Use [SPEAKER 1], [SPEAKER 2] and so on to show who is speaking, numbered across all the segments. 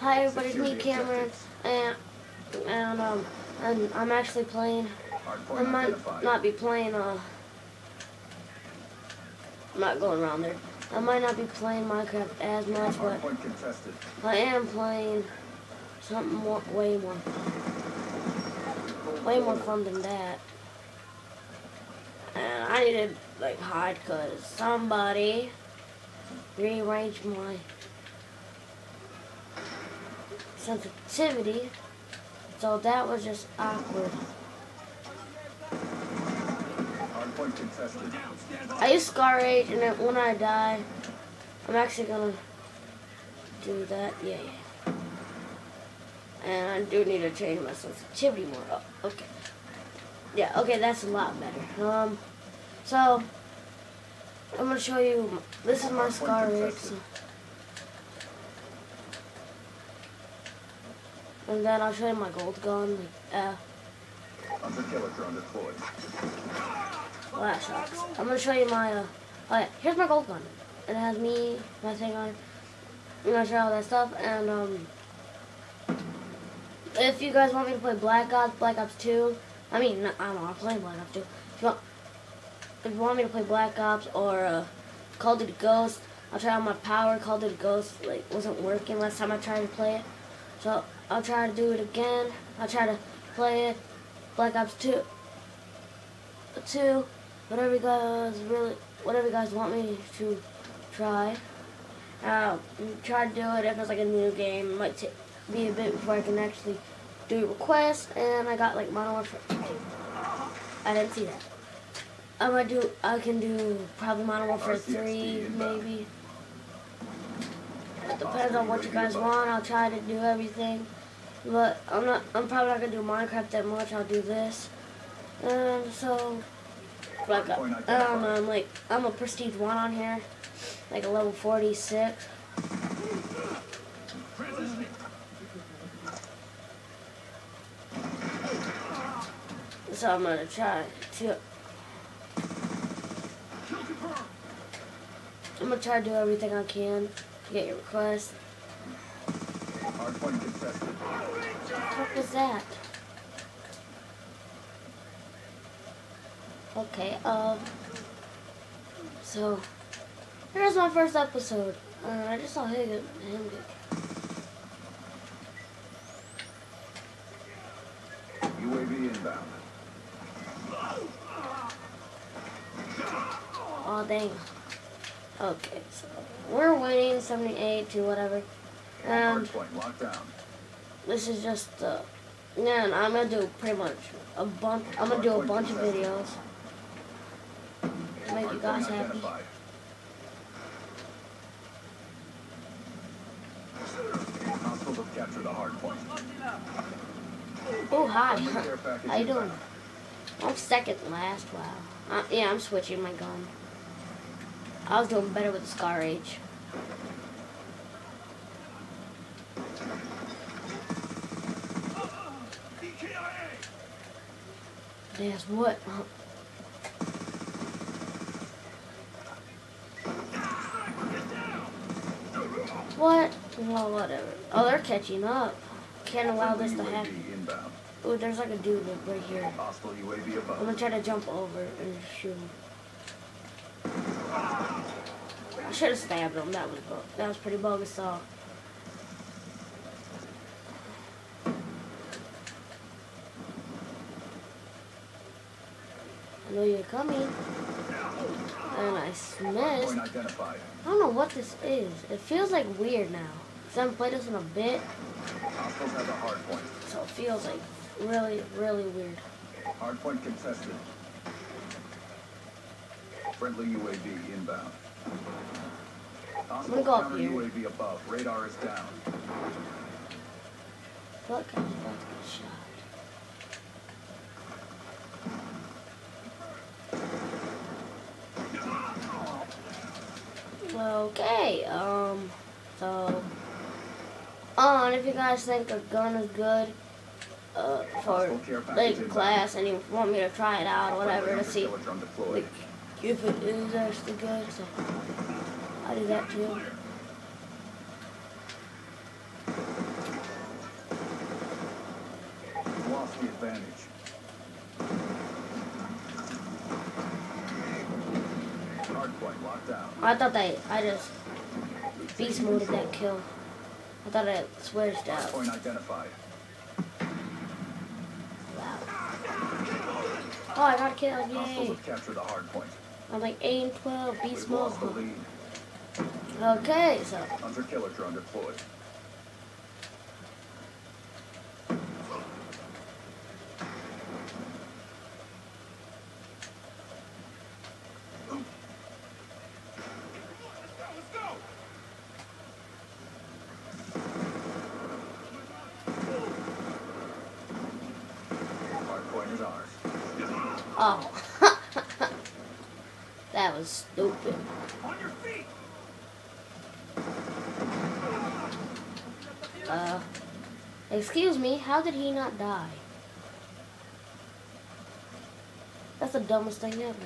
[SPEAKER 1] Hi everybody, it's me Cameron, and and um and I'm actually playing. I might not be playing. Uh, I'm not going around there. I might not be playing Minecraft as much, but I am playing something more, way more, way more fun than that. And I need to like hide because somebody rearranged my sensitivity. So that was just awkward. I use Scar H, and when I die, I'm actually gonna do that. Yeah, yeah. And I do need to change my sensitivity more. Oh, okay. Yeah, okay, that's a lot better. Um, so I'm gonna show you. This is my Scar H. So. And then I'll show you my gold gun. Uh,
[SPEAKER 2] Hunter killer drone deployed.
[SPEAKER 1] Well, that sucks. I'm gonna show you my, uh, oh yeah, here's my gold gun. It has me, my thing on. I'm gonna show you all that stuff, and, um, if you guys want me to play Black Ops, Black Ops 2, I mean, I'm not playing Black Ops 2. If you want, if you want me to play Black Ops or, uh, Call of Duty Ghost, I'll try out my power. Call of Duty Ghost, like, wasn't working last time I tried to play it. So, I'll try to do it again. I'll try to play it. Black Ops 2. 2 whatever you guys really, whatever you guys want me to try. I'll try to do it if it's like a new game. It might ta- be a bit before I can actually do requests. And I got like Modern Warfare. I didn't see that. I might do. I can do probably Modern Warfare three, maybe. It depends on what you guys want. I'll try to do everything. But I'm not. I'm probably not gonna do Minecraft that much. I'll do this. And so like a, I don't know, I'm like I'm a prestige one on here, like a level 46. So I'm gonna try to. I'm gonna try to do everything I can to get your request.
[SPEAKER 2] Contested.
[SPEAKER 1] What was that? Okay, um, so, here's my first episode. Uh, I just saw him, him get
[SPEAKER 2] UAV inbound.
[SPEAKER 1] Oh, dang. Okay, so we're winning 78 to whatever. And
[SPEAKER 2] Hardpoint locked down.
[SPEAKER 1] this is just, uh, and I'm gonna do pretty much a bunch, I'm gonna do a bunch of videos to make you guys happy.
[SPEAKER 2] identified. Hostile have captured the hardpoint.
[SPEAKER 1] Oh, hi.
[SPEAKER 2] Friendly care package
[SPEAKER 1] How you doing? I'm second last, wow. Uh, yeah, I'm switching my gun. I was doing better with the Scar H. Yes, what? What? Well, whatever. Oh, they're catching up. Can't allow this to happen. Oh, there's like a dude right here. I'm gonna try to jump over and shoot him. I should have stabbed him. That was that was pretty bogus. So. I know you're coming. And I missed. I don't know what this is. It feels like weird now. 'Cause I haven't played this in a bit,
[SPEAKER 2] Hostiles have the hardpoint.
[SPEAKER 1] so it feels like really, really weird.
[SPEAKER 2] Hardpoint contested. Friendly UAV inbound. Hostile
[SPEAKER 1] gonna go up here.
[SPEAKER 2] UAV above. Radar is down.
[SPEAKER 1] Look, I'm about to get shot. Okay, um, so, oh, and if you guys think a gun is good, uh, for, like, class, and you want me to try it out, or whatever, to see, like, if it is actually good, so, I'll do that too.
[SPEAKER 2] Lost the advantage.
[SPEAKER 1] I thought they, I just beast moded that kill. I thought it switched out.
[SPEAKER 2] Identified.
[SPEAKER 1] Wow. Oh, I got a kill,
[SPEAKER 2] Hostiles
[SPEAKER 1] yay.
[SPEAKER 2] have captured the hardpoint.
[SPEAKER 1] I'm like 8 and 12, beast mode.
[SPEAKER 2] lost the lead.
[SPEAKER 1] Okay, so
[SPEAKER 2] Hunter killer drone deployed. Hardpoint is ours.
[SPEAKER 1] Oh. that was stupid.
[SPEAKER 2] On your feet!
[SPEAKER 1] Uh, excuse me, how did he not die? That's the dumbest thing ever.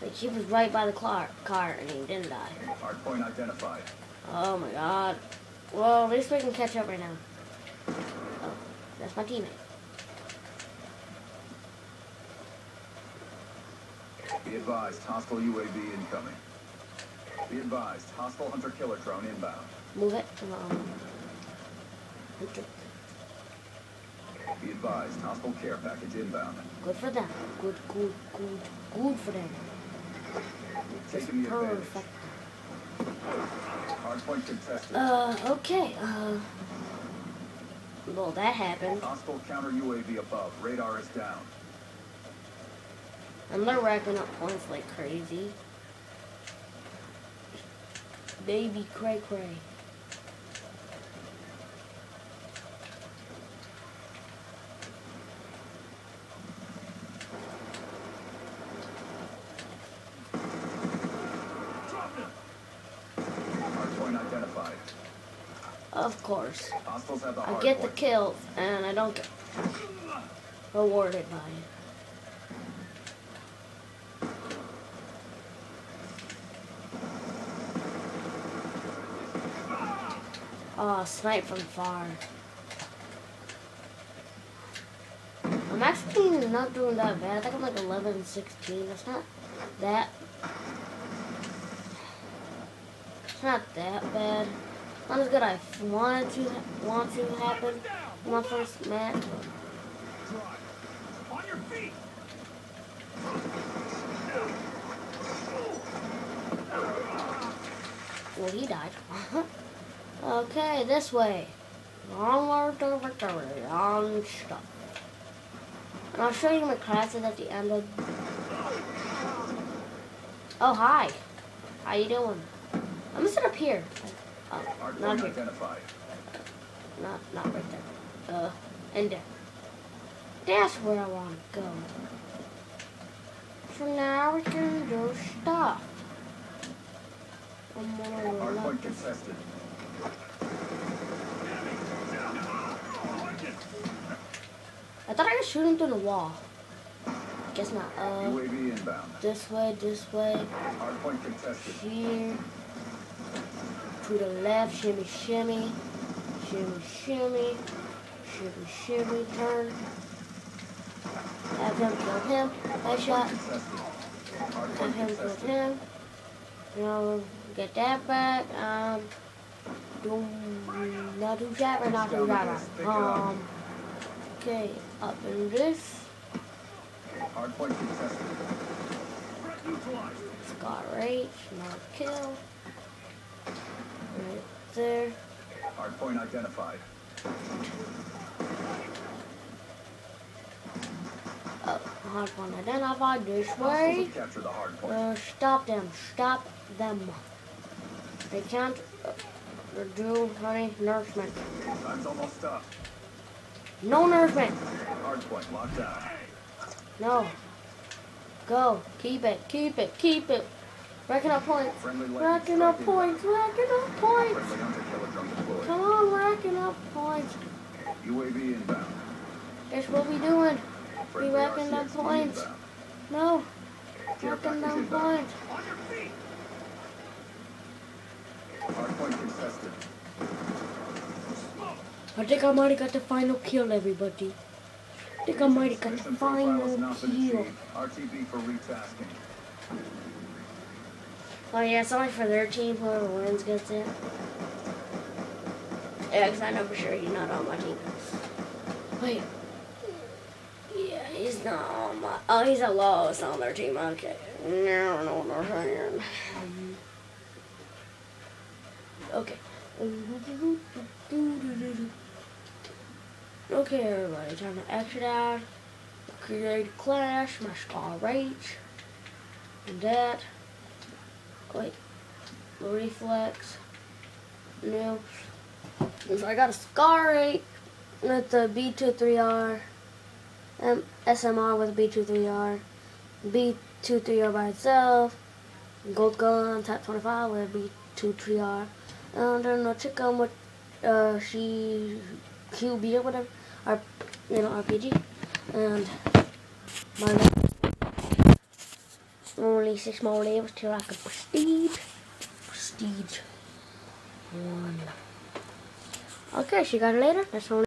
[SPEAKER 1] Like, he was right by the car, car and he didn't die.
[SPEAKER 2] Hardpoint identified.
[SPEAKER 1] Oh my god. Well, at least we can catch up right now. Oh, that's my teammate.
[SPEAKER 2] Be advised, hostile UAV incoming. Be advised, hostile hunter killer drone inbound.
[SPEAKER 1] Move it. Um, okay.
[SPEAKER 2] Be advised, hostile care package inbound.
[SPEAKER 1] Good for them. Good, good, good, good for them.
[SPEAKER 2] Taking the
[SPEAKER 1] perfect.
[SPEAKER 2] Hardpoint contested.
[SPEAKER 1] Uh, okay. Uh, well, that happened.
[SPEAKER 2] Hostile counter UAV above. Radar is down.
[SPEAKER 1] And they're racking up points like crazy. Baby cray cray. Of course.
[SPEAKER 2] Hostiles have the
[SPEAKER 1] I get the kills, and I don't get rewarded by it. Oh, snipe from far. I'm actually not doing that bad. I think I'm like 11, 16. That's not that. It's not that bad. Not as good I wanted to want to happen my first match.
[SPEAKER 2] On your feet!
[SPEAKER 1] Well, he died. okay, this way. Onward to victory. On stop. And I'll show you my classes at the end of. Oh, hi. How you doing? I'm gonna sit up here. Oh, not here.
[SPEAKER 2] identified.
[SPEAKER 1] Not, not right there. Uh, and there. That's where I want to go. So now we can do stuff. I'm gonna
[SPEAKER 2] Hardpoint contested.
[SPEAKER 1] I thought I was shooting through the wall. Guess not. Uh,
[SPEAKER 2] UAV inbound.
[SPEAKER 1] this way, this way,
[SPEAKER 2] Hardpoint contested.
[SPEAKER 1] here. To the left, shimmy, shimmy. Shimmy, shimmy. Shimmy, shimmy, turn. Have him kill him. Headshot. Have him kill him. Now get that back. Um, do not do that or not Do that. Um, okay, up in this.
[SPEAKER 2] Hardpoint contested.
[SPEAKER 1] Scar H, not kill. Right there.
[SPEAKER 2] Hard point identified.
[SPEAKER 1] Oh, hard point identified this way.
[SPEAKER 2] have captured the.
[SPEAKER 1] Uh, stop them, stop them. They can't uh, do any nourishment.
[SPEAKER 2] Time's almost up.
[SPEAKER 1] No nourishment.
[SPEAKER 2] Hardpoint locked down.
[SPEAKER 1] No. Go. Keep it, keep it, keep it. Racking up points. Racking up points, racking up points. Come on, racking up points.
[SPEAKER 2] UAV inbound.
[SPEAKER 1] That's what we doing.
[SPEAKER 2] Friendly
[SPEAKER 1] racking up points. No. Racking
[SPEAKER 2] inbound.
[SPEAKER 1] points.
[SPEAKER 2] Hardpoint contested.
[SPEAKER 1] I think I might have got the final kill, everybody. I think I might have got the
[SPEAKER 2] Mission profile has
[SPEAKER 1] final kill.
[SPEAKER 2] RTB for retasking.
[SPEAKER 1] Oh yeah, it's only for their team. Whoever wins gets it. Yeah, because I know for sure he's not on my team. Wait. Yeah, he's not on my. Oh, he's at lowest on their team. Okay. No, no, no, no. Okay. Okay, everybody, time to exit out. Create clash, star rage. And that. Wait. Reflex. No. So I got a Scar H with the B23R. Um, SMR with a B23R. B23R by itself. Gold Gun Type 25 with a B23R. And then a Chicom with uh, she QB or whatever. Or, you know, RPG. And my only six more levels till I can prestige. Prestige. One. Okay, see you guys later. That's only